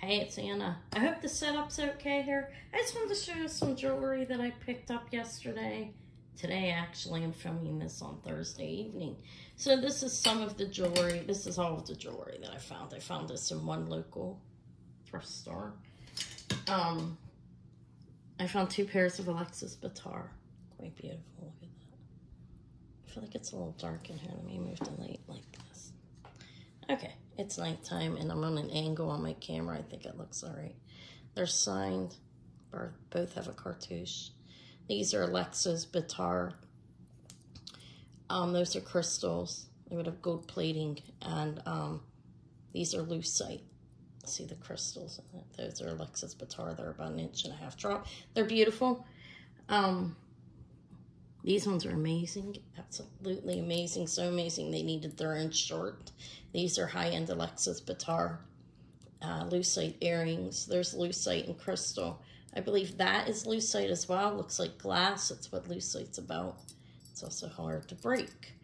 Hey, it's Anna. I hope the setup's okay here. I just wanted to show you some jewelry that I picked up yesterday. Today, actually, I'm filming this on Thursday evening. So this is some of the jewelry. This is all of the jewelry that I found. I found this in one local thrift store. Um, I found two pairs of Alexis Bittar. Quite beautiful. Look at that. I feel like it's a little dark in here. Let me move the light like this. Okay, it's nighttime and I'm on an angle on my camera. I think it looks all right. They're signed. Both have a cartouche. These are Alexis Bittar. Um, those are crystals. They would have gold plating. And um, these are lucite. See the crystals in it. Those are Alexis Bittar. They're about an inch and a half drop. They're beautiful. Um, these ones are amazing. Absolutely amazing. So amazing. They needed their own short. These are high-end Alexis Bittar uh, lucite earrings. There's lucite and crystal. I believe that is lucite as well. Looks like glass. That's what lucite's about. It's also hard to break.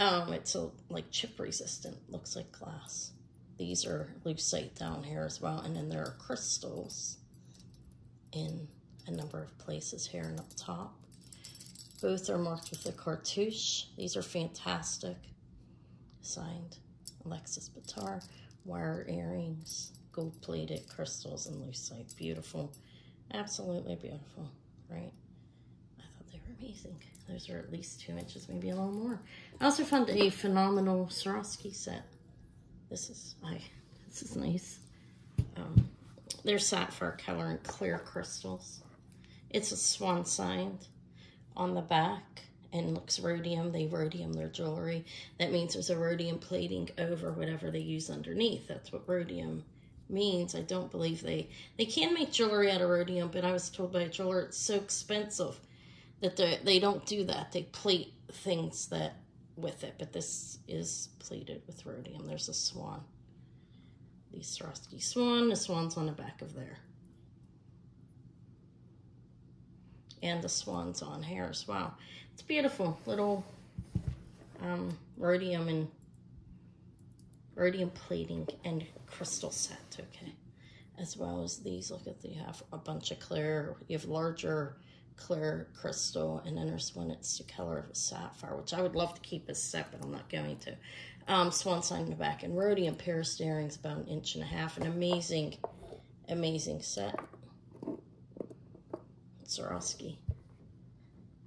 Um, it's a, like chip resistant. Looks like glass. These are lucite down here as well. And then there are crystals in a number of places here and up top. Both are marked with a cartouche. These are fantastic. Signed Alexis Bittar. Wire earrings, gold-plated crystals and lucite. Beautiful. Absolutely beautiful, right? I thought they were amazing. Those are at least two inches, maybe a little more. I also found a phenomenal Swarovski set. This is, I, this is nice. Um, they're sapphire color and clear crystals. It's a swan signed on the back and looks rhodium. They rhodium their jewelry. That means there's a rhodium plating over whatever they use underneath. That's what rhodium means. I don't believe they, they can make jewelry out of rhodium, but I was told by a jeweler it's so expensive that they, don't do that. They plate things that with it, but this is plated with rhodium. There's a swan. The Swarovski swan, the swan's on the back of there. And the swan's on here as well. It's beautiful. Little um, rhodium and rhodium plating and crystal set, okay? As well as these, look at, you have a bunch of clear, you have larger clear crystal, and then there's one that's the color of a sapphire, which I would love to keep as set, but I'm not going to. Um, swan sign in the back, and rhodium pair of earrings, about an inch and a half, an amazing, amazing set. Swarovski.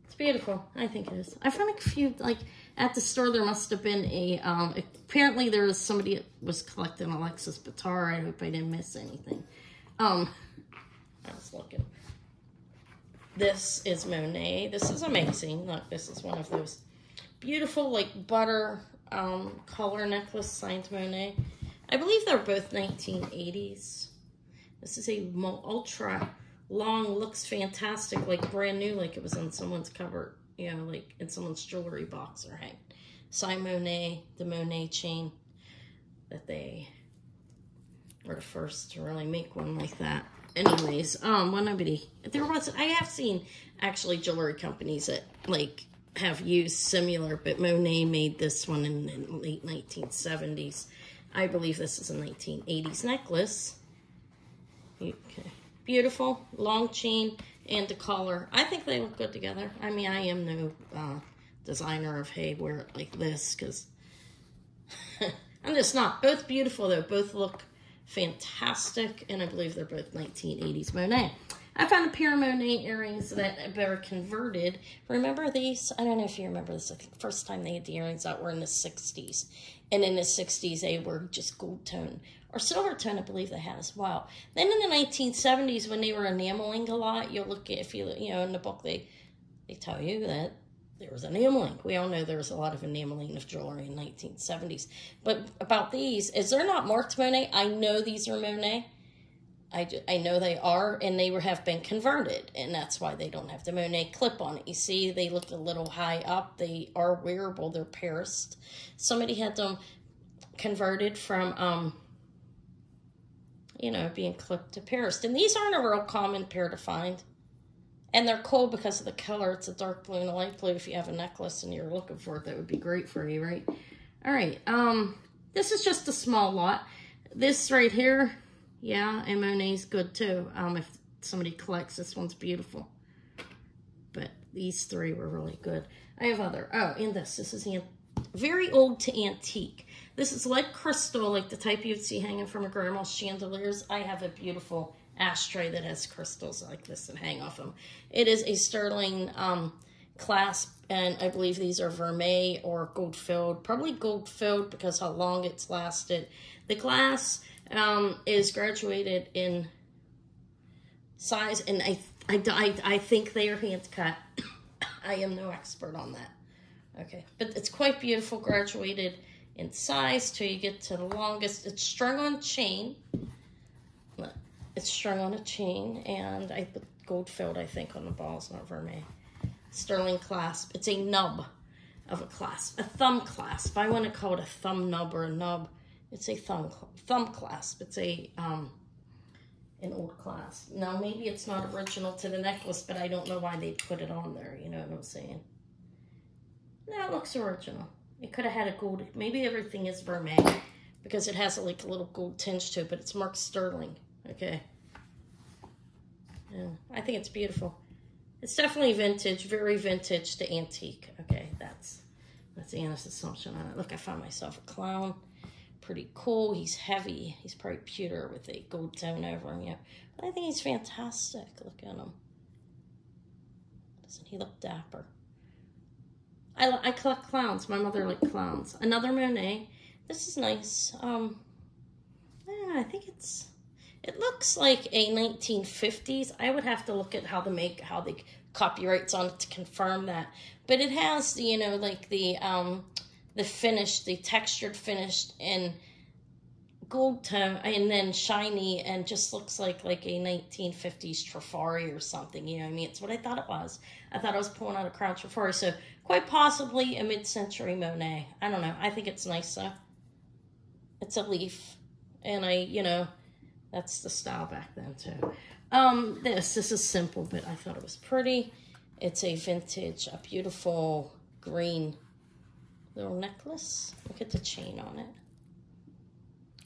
It's beautiful. I think it is. I found a few, like, at the store, there must have been a, um, apparently there was somebody that was collecting Alexis Bittar. I hope I didn't miss anything. Um, I was looking. This is Monet. This is amazing. Look, this is one of those beautiful, like, butter um, color necklace signed Monet. I believe they're both 1980s. This is a ultra long, looks fantastic, like brand new, like it was on someone's cover you know, like in someone's jewelry box or hang. Simon Monet, the Monet chain, that they were the first to really make one like that. Anyways, um, well, nobody, there was, I have seen actually jewelry companies that like have used similar, but Monet made this one in the late 1970s. I believe this is a 1980s necklace. Okay. Beautiful, long chain, and the collar. I think they look good together. I mean, I am no uh, designer of, hey, wear it like this, because I'm just not. Both beautiful, though. Both look fantastic, and I believe they're both 1980s Monet. I found a pair of Monet earrings that were converted. Remember these? I don't know if you remember this. I think the first time they had the earrings out were in the 60s. And in the 60s, they were just gold tone or silver tone, I believe they had as well. Then in the 1970s, when they were enameling a lot, you'll look at, if you, you know, in the book, they, they tell you that there was enameling. We all know there was a lot of enameling of jewelry in 1970s. But about these, is they're not marked Monet. I know these are Monet. I, I know they are, and they were, have been converted, and that's why they don't have the Monet clip on it. You see, they look a little high up. They are wearable. They're pierced. Somebody had them converted from um, you know, being clipped to pierced. And these aren't a real common pair to find. And they're cool because of the color. It's a dark blue and a light blue. If you have a necklace and you're looking for it, that would be great for you, right? All right. Um, this is just a small lot. This right here, Yeah, and Monet's good too. Um, if somebody collects, this one's beautiful. But these three were really good. I have other, oh, and this. This is very old to antique. This is like crystal, like the type you'd see hanging from a grandma's chandeliers. I have a beautiful ashtray that has crystals like this that hang off them. It is a sterling um, clasp, and I believe these are vermeil or gold filled. Probably gold filled because how long it's lasted. The glass um, is graduated in size, and I, I, I, I think they are hand cut. I am no expert on that. Okay, but it's quite beautiful, graduated in size till you get to the longest. It's strung on chain. It's strung on a chain, and I put gold filled, I think, on the balls, not vermeil. Sterling clasp. It's a nub of a clasp, a thumb clasp. I want to call it a thumb nub or a nub. It's a thumb thumb clasp. It's a um, an old clasp. Now, maybe it's not original to the necklace, but I don't know why they put it on there. You know what I'm saying? That looks original. It could have had a gold, maybe everything is vermeil because it has a, like a little gold tinge to it, but it's marked sterling, okay? Yeah, I think it's beautiful. It's definitely vintage, very vintage to antique. Okay, that's that's Anna's assumption on it. Look, I found myself a clown. Pretty cool. He's heavy. He's probably pewter with a gold tone over him. Yeah, but I think he's fantastic. Look at him. Doesn't he look dapper? I, I collect clowns. My mother liked clowns. Another Monet. This is nice. Um, I, I think it's, it looks like a 1950s. I would have to look at how the make, how the copyrights on it to confirm that. But it has, you know, like the, um, the finished, the textured finished in gold tone and then shiny and just looks like like a 1950s Trifari or something. You know I mean? It's what I thought it was. I thought I was pulling out a Crown Trifari. So quite possibly a mid-century Monet. I don't know. I think it's nice though. It's a leaf. And I, you know, that's the style back then too. Um, this, this is simple, but I thought it was pretty. It's a vintage, a beautiful green little necklace. Look at the chain on it.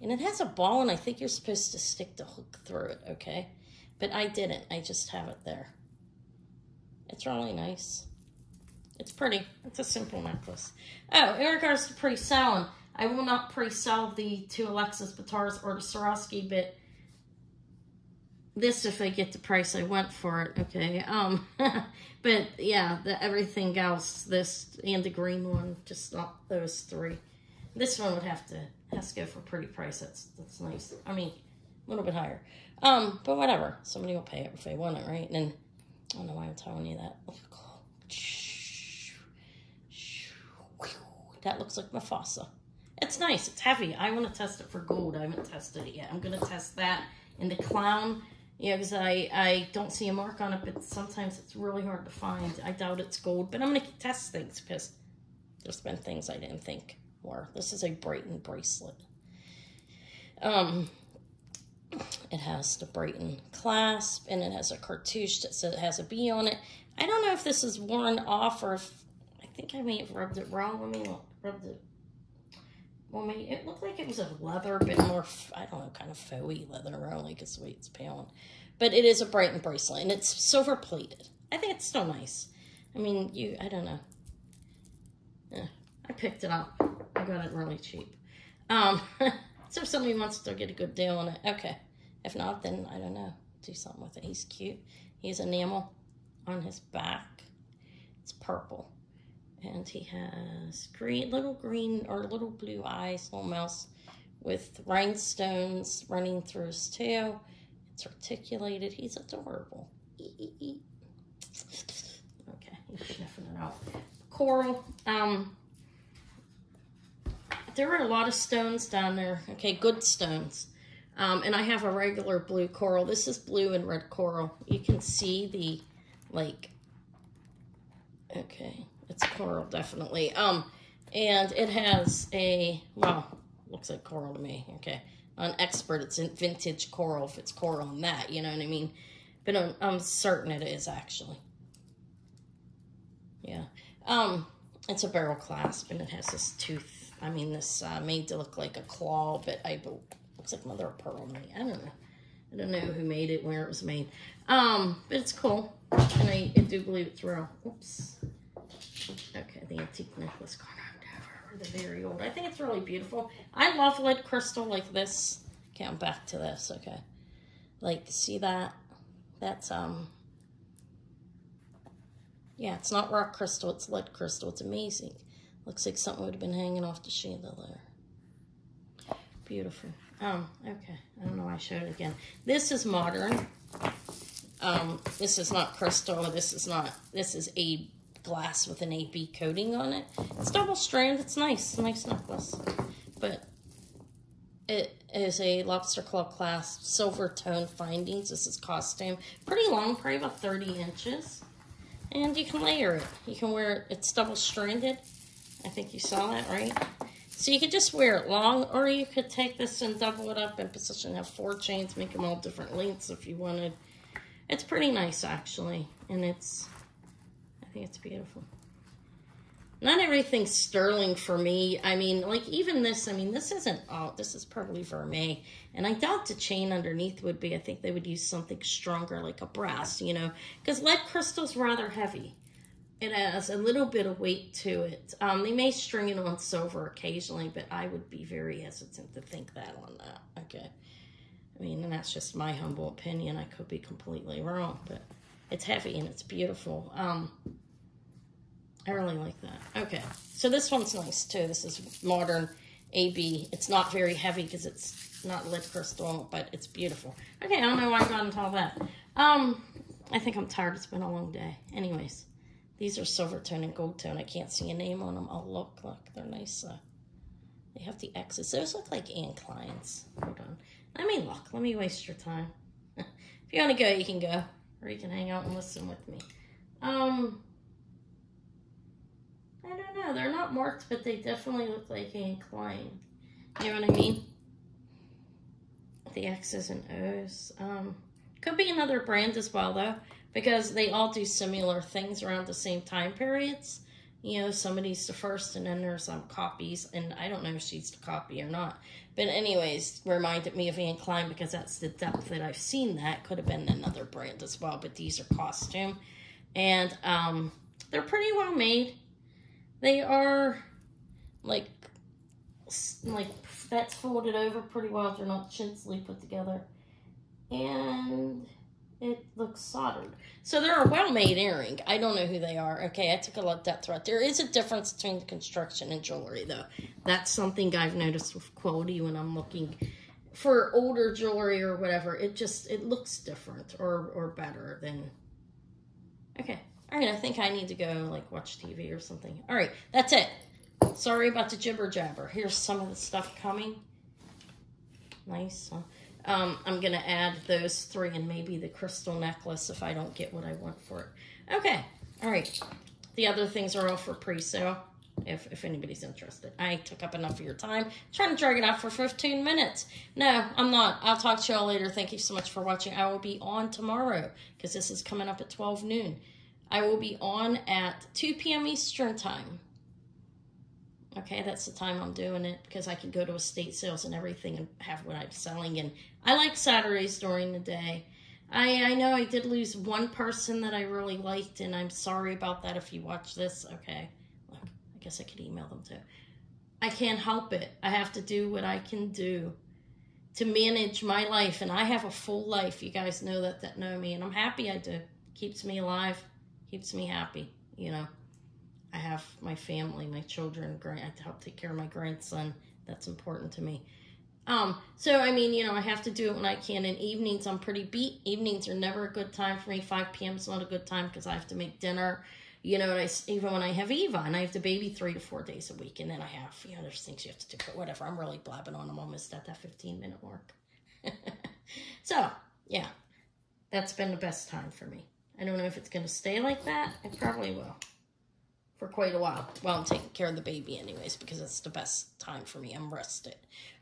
And it has a ball, and I think you're supposed to stick the hook through it, okay? But I didn't. I just have it there. It's really nice. It's pretty. It's a simple necklace. Oh, in regards to pre-selling, I will not pre-sell the two Alexis Bittars or the Swarovski, but this if I get the price I want for it, okay? Um, but yeah, the everything else, this and the green one, just not those three. This one would have to has to go for a pretty price. That's that's nice. I mean, a little bit higher. Um, but whatever. Somebody will pay it if they want it, right? And I don't know why I'm telling you that. That looks like Mufasa. It's nice. It's heavy. I want to test it for gold. I haven't tested it yet. I'm going to test that in the clown. Yeah, because I, I don't see a mark on it, but sometimes it's really hard to find. I doubt it's gold, but I'm going to test things because there's been things I didn't think were. This is a Brighton bracelet. Um, it has the Brighton clasp, and it has a cartouche that says it has a B on it. I don't know if this is worn off or if, I think I may have rubbed it wrong. Let me rubbed it. Well, maybe it looked like it was a leather, but more, I don't know, kind of faux leather. Don't like its way it's peeling. But it is a Brighton bracelet, and it's silver plated. I think it's still nice. I mean, you, I don't know. Yeah, I picked it up. I got it really cheap. Um, so if somebody wants to get a good deal on it, okay. If not, then I don't know. Do something with it. He's cute. He's enamel on his back. It's purple. And he has green, little green or little blue eyes, little mouse with rhinestones running through his tail. It's articulated. He's adorable. Okay, he's sniffing it out. Coral. Um, there were a lot of stones down there. Okay, good stones. Um, and I have a regular blue coral. This is blue and red coral. You can see the, like, okay, it's coral, definitely. Um, and it has a, well, looks like coral to me, okay. On expert, it's in vintage coral, if it's coral on that, you know what I mean? But I'm, I'm certain it is, actually. Yeah. Um, it's a barrel clasp, and it has this tooth I mean, this uh, made to look like a claw, but I Looks like mother of pearl to me. I don't know. I don't know who made it, where it was made. Um, but it's cool. And I, I do believe it's real. Oops. Okay, the antique necklace card or the very old. I think it's really beautiful. I love lead crystal like this. Okay, I'm back to this, okay. Like, see that? That's, um, yeah, it's not rock crystal, it's lead crystal. It's amazing. Looks like something would have been hanging off the chandelier. Beautiful. Um, okay. I don't know why I showed it again. This is modern. Um, this is not crystal. This is not, this is a glass with an AB coating on it. It's double strand. It's nice. Nice necklace. But it is a lobster claw clasp silver tone findings. This is costume. Pretty long, probably about 30 inches. And you can layer it. You can wear it. It's double stranded. I think you saw that, right? So you could just wear it long, or you could take this and double it up in position, have four chains, make them all different lengths if you wanted. It's pretty nice, actually. And it's, I think it's beautiful not everything's sterling for me. I mean, like even this, I mean, this isn't, oh, this is probably vermeil. And I doubt the chain underneath would be, I think they would use something stronger like a brass, you know, because lead crystal's rather heavy. It has a little bit of weight to it. Um, they may string it on silver occasionally, but I would be very hesitant to think that on that, okay? I mean, and that's just my humble opinion. I could be completely wrong, but it's heavy and it's beautiful. Um, I really like that. Okay, so this one's nice too. This is modern AB. It's not very heavy because it's not lead crystal, but it's beautiful. Okay, I don't know why I got into all that. Um, I think I'm tired. It's been a long day. Anyways, these are silver tone and gold tone. I can't see a name on them. Oh, look, look. They're nice. Uh, they have the X's. Those look like Klein's. Hold on. Let me look. Let me waste your time. if you want to go, you can go. Or you can hang out and listen with me. Um, I don't know. They're not marked, but they definitely look like Anne Klein. You know what I mean? The X's and O's. Um, could be another brand as well, though, because they all do similar things around the same time periods. You know, somebody's the first, and then there's some copies, and I don't know if she's the copy or not. But anyways, reminded me of Anne Klein because that's the depth that I've seen that. Could have been another brand as well, but these are costume. And um, they're pretty well made. They are like like that's folded over pretty well. They're not chintzy put together. And it looks soldered. So they're a well-made earring. I don't know who they are. Okay, I took a look at that threat. There is a difference between construction and jewelry, though. That's something I've noticed with quality when I'm looking for older jewelry or whatever. It just, it looks different or, or better than... Okay, all right, I think I need to go like watch TV or something. All right, that's it. Sorry about the jibber jabber. Here's some of the stuff coming. Nice. Um, I'm going to add those three and maybe the crystal necklace if I don't get what I want for it. Okay. All right. The other things are all for pre-sale if, if anybody's interested. I took up enough of your time I'm trying to drag it out for 15 minutes. No, I'm not. I'll talk to y'all later. Thank you so much for watching. I will be on tomorrow because this is coming up at 12 noon. I will be on at 2 p.m. Eastern Time. Okay, that's the time I'm doing it because I can go to estate sales and everything and have what I'm selling. And I like Saturdays during the day. I, I know I did lose one person that I really liked, and I'm sorry about that if you watch this. Okay, look, I guess I could email them too. I can't help it. I have to do what I can do to manage my life, and I have a full life. You guys know that that know me, and I'm happy I do. Keeps me alive keeps me happy. You know, I have my family, my children, I have to help take care of my grandson. That's important to me. Um, so I mean, you know, I have to do it when I can. In evenings, I'm pretty beat. Evenings are never a good time for me. 5 p.m. is not a good time because I have to make dinner. You know, I, even when I have Eva and I have the baby three to four days a week, and then I have, you know, there's things you have to do, but whatever. I'm really blabbing on. I'm almost at that 15 minute mark. so, yeah, that's been the best time for me. I don't know if it's going to stay like that. It probably will for quite a while Well, I'm taking care of the baby anyways because it's the best time for me. I'm rested.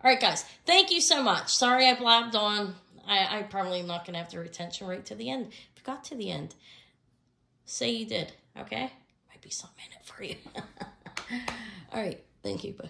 All right, guys. Thank you so much. Sorry I blabbed on. I, I probably am not going to have the retention right to the end. If you got to the end, say you did, okay? Might be something in it for you. All right. Thank you. Bye.